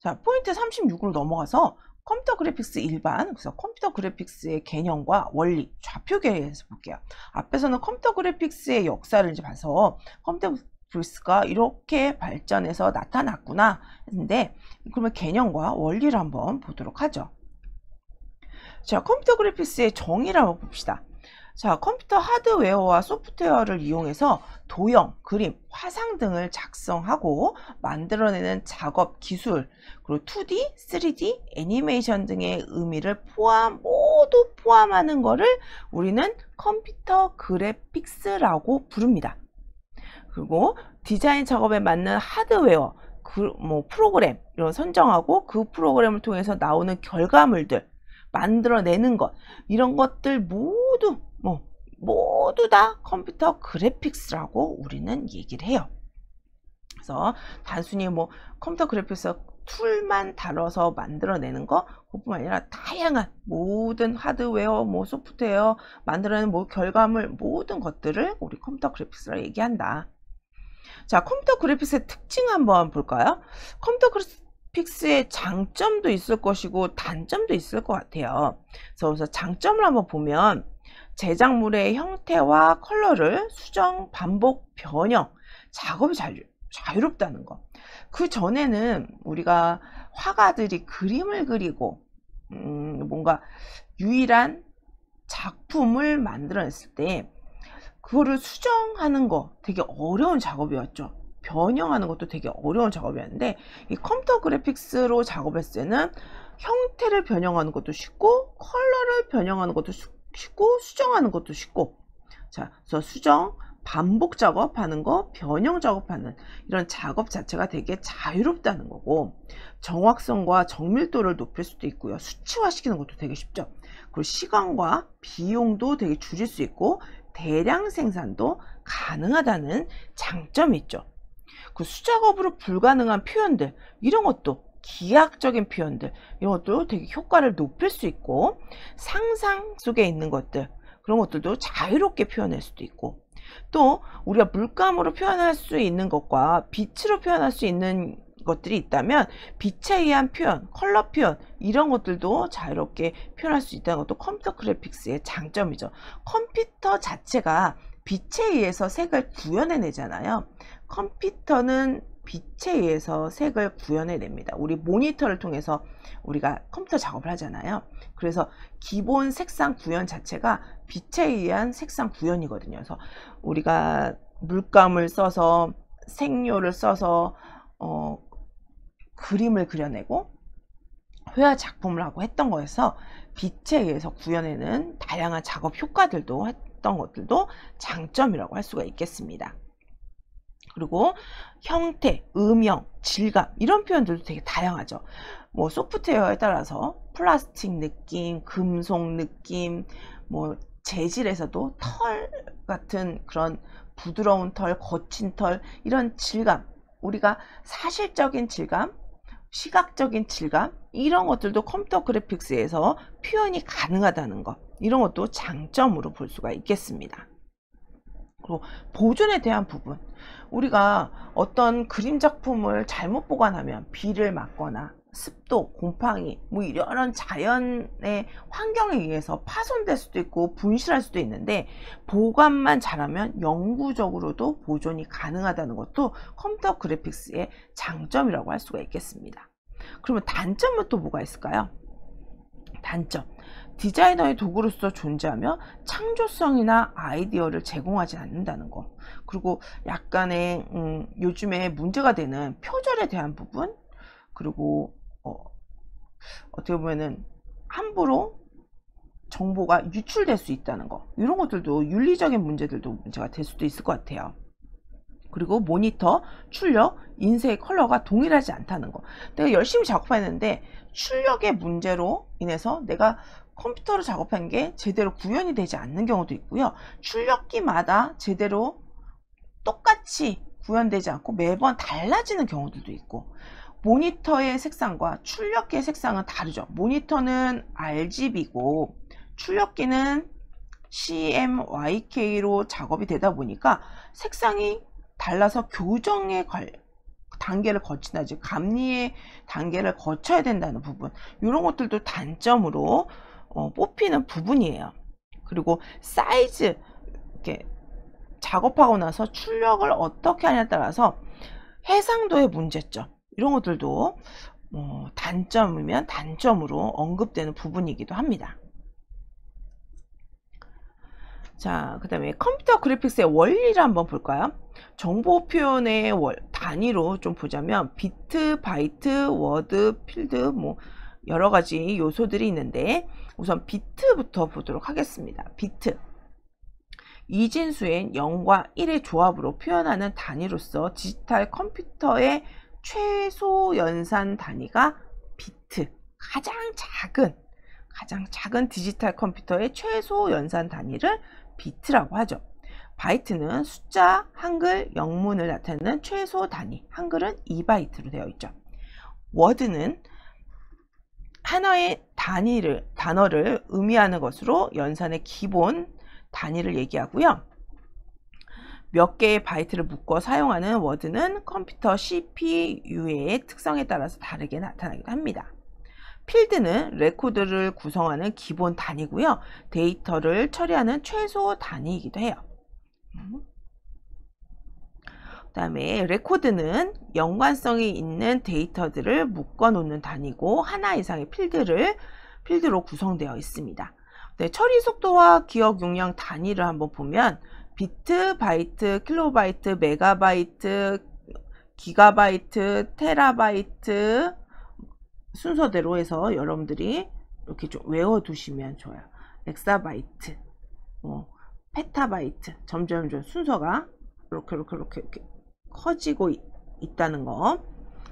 자, 포인트 36으로 넘어가서 컴퓨터 그래픽스 일반, 그래서 컴퓨터 그래픽스의 개념과 원리, 좌표계에 대해서 볼게요. 앞에서는 컴퓨터 그래픽스의 역사를 이제 봐서 컴퓨터 그래픽스가 이렇게 발전해서 나타났구나 했는데 그러면 개념과 원리를 한번 보도록 하죠. 자, 컴퓨터 그래픽스의 정의를 한번 봅시다. 자, 컴퓨터 하드웨어와 소프트웨어를 이용해서 도형, 그림, 화상 등을 작성하고 만들어내는 작업 기술, 그리고 2D, 3D, 애니메이션 등의 의미를 포함, 모두 포함하는 거를 우리는 컴퓨터 그래픽스라고 부릅니다. 그리고 디자인 작업에 맞는 하드웨어, 그, 뭐, 프로그램, 이런 선정하고 그 프로그램을 통해서 나오는 결과물들, 만들어내는 것, 이런 것들 모두 뭐 모두 다 컴퓨터 그래픽스라고 우리는 얘기를 해요. 그래서 단순히 뭐 컴퓨터 그래픽스 툴만 다뤄서 만들어내는 거 그뿐만 아니라 다양한 모든 하드웨어, 뭐 소프트웨어 만들어내는 뭐 결과물 모든 것들을 우리 컴퓨터 그래픽스라 얘기한다. 자, 컴퓨터 그래픽스의 특징 한번 볼까요? 컴퓨터 그래픽스의 장점도 있을 것이고 단점도 있을 것 같아요. 그래서 장점을 한번 보면 제작물의 형태와 컬러를 수정, 반복, 변형, 작업이 자유, 자유롭다는 거. 그 전에는 우리가 화가들이 그림을 그리고 음, 뭔가 유일한 작품을 만들어냈을 때 그거를 수정하는 거 되게 어려운 작업이었죠. 변형하는 것도 되게 어려운 작업이었는데 이 컴퓨터 그래픽스로 작업했을 때는 형태를 변형하는 것도 쉽고 컬러를 변형하는 것도 쉽고 쉽고 수정하는 것도 쉽고. 자 그래서 수정 반복 작업하는 거 변형 작업하는 이런 작업 자체가 되게 자유롭다는 거고 정확성과 정밀도를 높일 수도 있고요. 수치화 시키는 것도 되게 쉽죠. 그리고 시간과 비용도 되게 줄일 수 있고 대량 생산도 가능하다는 장점이 있죠. 그 수작업으로 불가능한 표현들 이런 것도 기하학적인 표현들 이런 것도 되게 효과를 높일 수 있고 상상 속에 있는 것들 그런 것들도 자유롭게 표현할 수도 있고 또 우리가 물감으로 표현할 수 있는 것과 빛으로 표현할 수 있는 것들이 있다면 빛에 의한 표현, 컬러 표현 이런 것들도 자유롭게 표현할 수 있다는 것도 컴퓨터 그래픽스의 장점이죠. 컴퓨터 자체가 빛에 의해서 색을 구현해내잖아요. 컴퓨터는 빛에 의해서 색을 구현해냅니다. 우리 모니터를 통해서 우리가 컴퓨터 작업을 하잖아요. 그래서 기본 색상 구현 자체가 빛에 의한 색상 구현이거든요. 그래서 우리가 물감을 써서 색료를 써서 어, 그림을 그려내고 회화 작품을 하고 했던 거여서 빛에 의해서 구현해낸 다양한 작업 효과들도 했던 것들도 장점이라고 할 수가 있겠습니다. 그리고 형태, 음영, 질감 이런 표현들도 되게 다양하죠. 뭐 소프트웨어에 따라서 플라스틱 느낌, 금속 느낌, 뭐 재질에서도 털 같은 그런 부드러운 털, 거친 털 이런 질감 우리가 사실적인 질감, 시각적인 질감 이런 것들도 컴퓨터 그래픽스에서 표현이 가능하다는 것 이런 것도 장점으로 볼 수가 있겠습니다. 그리고 보존에 대한 부분 우리가 어떤 그림 작품을 잘못 보관하면 비를 맞거나 습도, 곰팡이, 뭐 이런 자연의 환경에 의해서 파손될 수도 있고 분실할 수도 있는데 보관만 잘하면 영구적으로도 보존이 가능하다는 것도 컴퓨터 그래픽스의 장점이라고 할 수가 있겠습니다. 그러면 단점은 또 뭐가 있을까요? 단점. 디자이너의 도구로서 존재하며 창조성이나 아이디어를 제공하지 않는다는 거. 그리고 약간의 음, 요즘에 문제가 되는 표절에 대한 부분? 그리고 어, 어떻게 보면은 함부로 정보가 유출될 수 있다는 거. 이런 것들도 윤리적인 문제들도 문제가 될 수도 있을 것 같아요. 그리고 모니터, 출력, 인쇄의 컬러가 동일하지 않다는 거. 내가 열심히 작업했는데 출력의 문제로 인해서 내가 컴퓨터로 작업한 게 제대로 구현이 되지 않는 경우도 있고요. 출력기마다 제대로 똑같이 구현되지 않고 매번 달라지는 경우들도 있고 모니터의 색상과 출력기의 색상은 다르죠. 모니터는 RGB고 출력기는 CMYK로 작업이 되다 보니까 색상이 달라서 교정에 걸, 단계를 거친다. 즉 감리의 단계를 거쳐야 된다는 부분. 이런 것들도 단점으로 어, 뽑히는 부분이에요. 그리고 사이즈 이렇게 작업하고 나서 출력을 어떻게 하냐에 따라서 해상도의 문제점 이런 것들도 어, 단점이면 단점으로 언급되는 부분이기도 합니다. 자, 그 다음에 컴퓨터 그래픽스의 원리를 한번 볼까요? 정보 표현의 월, 단위로 좀 보자면 비트, 바이트, 워드, 필드 뭐 여러 가지 요소들이 있는데 우선 비트부터 보도록 하겠습니다. 비트. 이진수엔 0과 1의 조합으로 표현하는 단위로서 디지털 컴퓨터의 최소 연산 단위가 비트. 가장 작은 가장 작은 디지털 컴퓨터의 최소 연산 단위를 비트라고 하죠. 바이트는 숫자, 한글, 영문을 나타내는 최소 단위, 한글은 2바이트로 되어 있죠. 워드는 하나의 단위를, 단어를 의미하는 것으로 연산의 기본 단위를 얘기하고요. 몇 개의 바이트를 묶어 사용하는 워드는 컴퓨터 CPU의 특성에 따라서 다르게 나타나기도 합니다. 필드는 레코드를 구성하는 기본 단위고요. 데이터를 처리하는 최소 단위이기도 해요. 그 다음에 레코드는 연관성이 있는 데이터들을 묶어 놓는 단위고 하나 이상의 필드를 필드로 구성되어 있습니다. 네, 처리 속도와 기억 용량 단위를 한번 보면 비트, 바이트, 킬로바이트, 메가바이트, 기가바이트, 테라바이트, 순서대로 해서 여러분들이 이렇게 좀 외워두시면 좋아요. 엑사바이트, 뭐 페타바이트, 점점 점 순서가 이렇게 이렇게 이렇게, 이렇게 커지고 있, 있다는 거.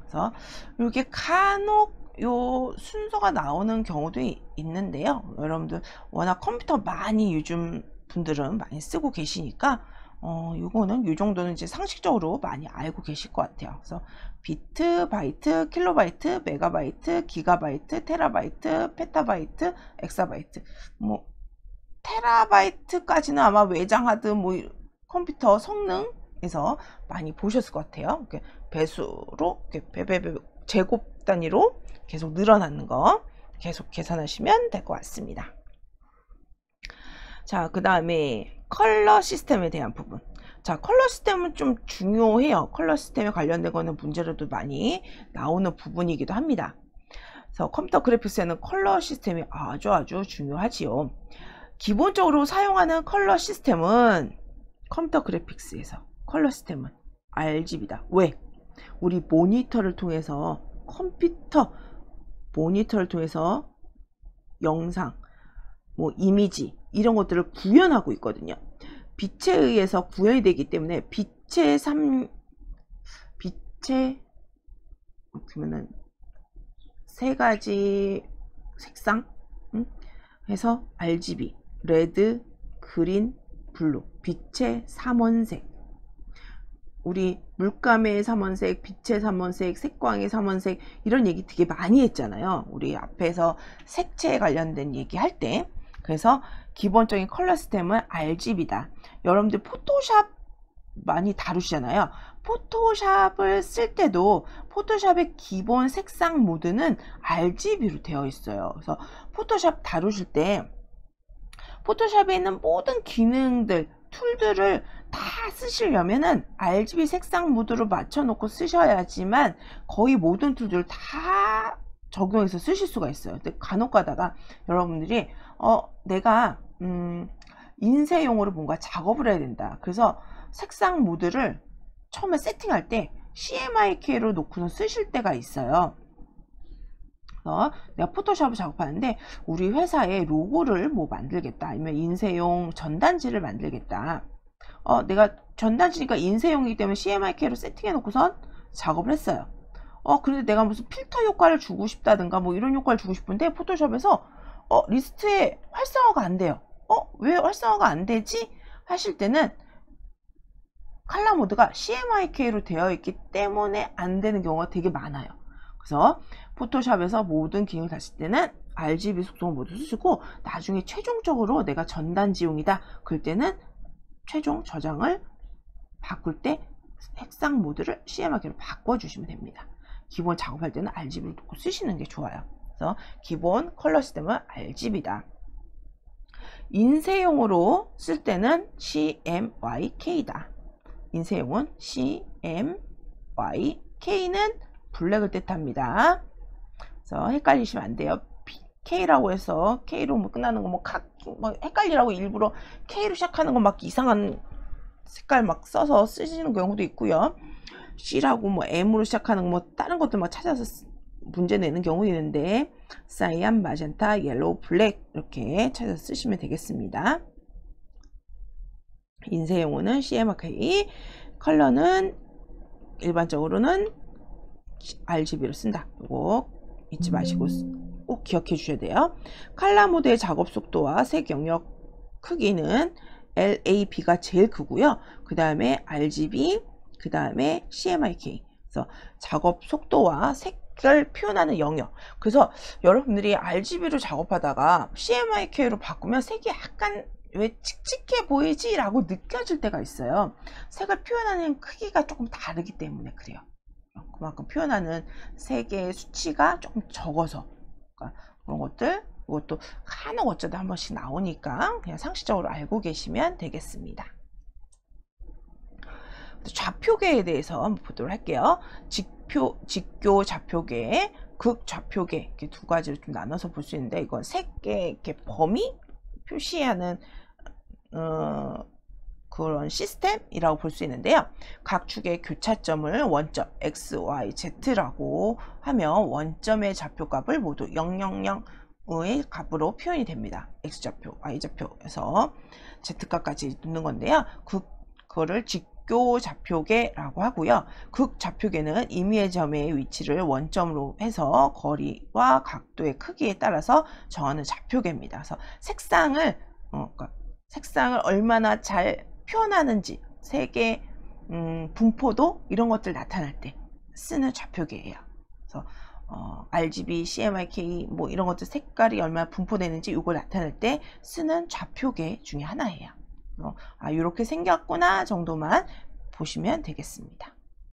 그래서 이렇게 간혹 요 순서가 나오는 경우도 있는데요. 여러분들 워낙 컴퓨터 많이 요즘 분들은 많이 쓰고 계시니까 어, 이거는 이 정도는 이제 상식적으로 많이 알고 계실 것 같아요. 그래서 비트, 바이트, 킬로바이트, 메가바이트, 기가바이트, 테라바이트, 페타바이트, 엑사바이트. 뭐 테라바이트까지는 아마 외장하드 뭐 컴퓨터 성능 에서 많이 보셨을 것 같아요. 이렇게 배수로 이렇게 배배배 제곱 단위로 계속 늘어나는 거 계속 계산하시면 될 것 같습니다. 자, 그 다음에 컬러 시스템에 대한 부분. 자, 컬러 시스템은 좀 중요해요. 컬러 시스템에 관련된 거는 문제로도 많이 나오는 부분이기도 합니다. 그래서 컴퓨터 그래픽스에는 컬러 시스템이 아주 아주 중요하지요. 기본적으로 사용하는 컬러 시스템은 컴퓨터 그래픽스에서 컬러 시스템은 RGB다. 왜? 우리 모니터를 통해서 컴퓨터 모니터를 통해서 영상, 뭐 이미지 이런 것들을 구현하고 있거든요. 빛에 의해서 구현이 되기 때문에 빛의 3 빛의 그러면은 세 가지 색상 응? 해서 RGB red, green, blue 빛의 삼원색 우리 물감의 삼원색, 빛의 삼원색, 색광의 삼원색 이런 얘기 되게 많이 했잖아요. 우리 앞에서 색채에 관련된 얘기 할 때. 그래서 기본적인 컬러 시스템은 RGB다. 여러분들 포토샵 많이 다루시잖아요. 포토샵을 쓸 때도 포토샵의 기본 색상 모드는 RGB로 되어 있어요. 그래서 포토샵 다루실 때 포토샵에 있는 모든 기능들, 툴들을 다 쓰시려면은 RGB 색상 모드로 맞춰놓고 쓰셔야지만 거의 모든 툴들을 다 적용해서 쓰실 수가 있어요. 근데 간혹 가다가 여러분들이 어 내가 음 인쇄용으로 뭔가 작업을 해야 된다. 그래서 색상 모드를 처음에 세팅할 때 CMYK로 놓고서 쓰실 때가 있어요. 어, 내가 포토샵을 작업하는데 우리 회사의 로고를 뭐 만들겠다. 아니면 인쇄용 전단지를 만들겠다. 어, 내가 전단지니까 인쇄용이기 때문에 CMYK로 세팅해 놓고선 작업을 했어요. 어 그런데 내가 무슨 필터 효과를 주고 싶다든가 뭐 이런 효과를 주고 싶은데 포토샵에서 어 리스트에 활성화가 안 돼요. 어 왜 활성화가 안 되지? 하실 때는 칼라 모드가 CMYK로 되어 있기 때문에 안 되는 경우가 되게 많아요 그래서 포토샵에서 모든 기능을 다 쓰실 때는 RGB 속성을 모두 쓰시고 나중에 최종적으로 내가 전단지용이다 그럴 때는 최종 저장을 바꿀 때 색상 모드를 CMYK로 바꿔주시면 됩니다. 기본 작업할 때는 RGB를 놓고 쓰시는 게 좋아요. 그래서 기본 컬러 시스템은 RGB다. 인쇄용으로 쓸 때는 CMYK다. 인쇄용은 CMYK는 블랙을 뜻합니다. 그래서 헷갈리시면 안 돼요. K라고 해서 K로 뭐 끝나는 거뭐 뭐 헷갈리라고 일부러 K로 시작하는 거 막 이상한 색깔 막 써서 쓰시는 경우도 있고요. C라고 뭐 M으로 시작하는 거 뭐 다른 것들 막 찾아서 문제 내는 경우도 있는데 cyan, magenta, yellow, black 이렇게 찾아서 쓰시면 되겠습니다. 인쇄용으로는 CMYK, 컬러는 일반적으로는 RGB를 쓴다. 이거 잊지 마시고 꼭 기억해 주셔야 돼요. 칼라 모드의 작업 속도와 색 영역 크기는 LAB가 제일 크고요. 그 다음에 RGB, 그 다음에 CMYK. 그래서 작업 속도와 색을 표현하는 영역. 그래서 여러분들이 RGB로 작업하다가 CMYK로 바꾸면 색이 약간 왜 칙칙해 보이지? 라고 느껴질 때가 있어요. 색을 표현하는 크기가 조금 다르기 때문에 그래요. 그만큼 표현하는 색의 수치가 조금 적어서 그러니까 그런 것들 이것도 간혹 어쩌다 한 번씩 나오니까 그냥 상식적으로 알고 계시면 되겠습니다. 좌표계에 대해서 한번 보도록 할게요. 직표, 직교 좌표계, 극 좌표계 이렇게 두 가지로 좀 나눠서 볼 수 있는데 이건 이렇게 범위 표시하는 어, 그런 시스템이라고 볼 수 있는데요. 각 축의 교차점을 원점 x, y, z라고 하면 원점의 좌표값을 모두 000의 값으로 표현이 됩니다. x좌표, y좌표에서 z값까지 넣는 건데요. 그, 그거를 직교 좌표계라고 하고요. 극 좌표계는 임의의 점의 위치를 원점으로 해서 거리와 각도의 크기에 따라서 정하는 좌표계입니다. 그래서 색상을 어, 그러니까 색상을 얼마나 잘 표현하는지 색의 음, 분포도 이런 것들 나타날 때 쓰는 좌표계예요. 그래서 어, RGB, CMYK 뭐 이런 것들 색깔이 얼마나 분포되는지 이걸 나타낼 때 쓰는 좌표계 중에 하나예요. 어, 아 이렇게 생겼구나 정도만 보시면 되겠습니다.